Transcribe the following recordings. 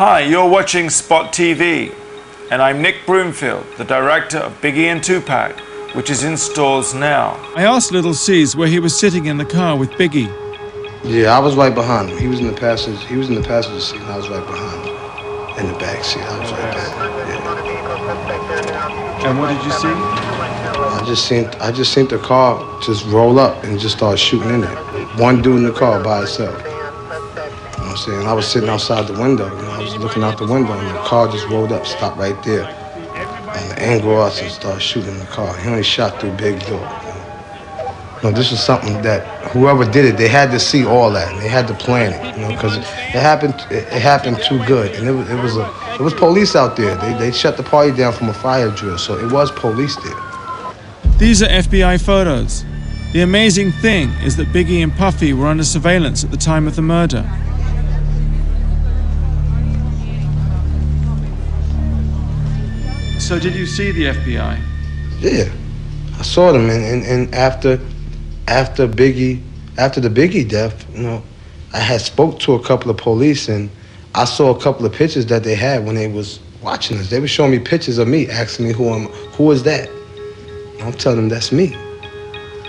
Hi, you're watching Spot TV, and I'm Nick Broomfield, the director of Biggie and Tupac, which is in stores now. I asked Little Cease where he was sitting in the car with Biggie. Yeah, I was right behind him. He was in the passenger. He was in the passenger seat, and I was right behind him in the back seat. I was right there. Yeah. And what did you see? I just seen. I just seen the car just roll up and just start shooting in it. One dude in the car by himself. You know what I'm saying? I was sitting outside the window. You know, I was looking out the window, and the car just rolled up, stopped right there. And the angle and started shooting the car. He only shot through big door. No, this was something that whoever did it, they had to see all that. And they had to plan it, you know, because it happened. It, it happened too good, and it was, it was a, it was police out there. They, they shut the party down from a fire drill, so it was police there. These are FBI photos. The amazing thing is that Biggie and Puffy were under surveillance at the time of the murder. So, did you see the FBI? Yeah, I saw them, and, and, and after after Biggie, after the Biggie death, you know, I had spoke to a couple of police, and I saw a couple of pictures that they had when they was watching us. They were showing me pictures of me, asking me who I'm, who is that? I'm telling them that's me.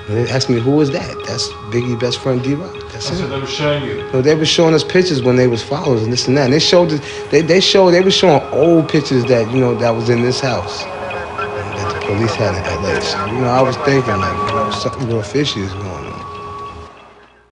And they asked me who is that? That's Biggie best friend D-Roc. That's So it. they were showing you. So they were showing us pictures when they was followers and this and that. And they showed they they showed they were showing old pictures that you know that was in this house that the police had in LA. So you know I was thinking like you know something real fishy is going on.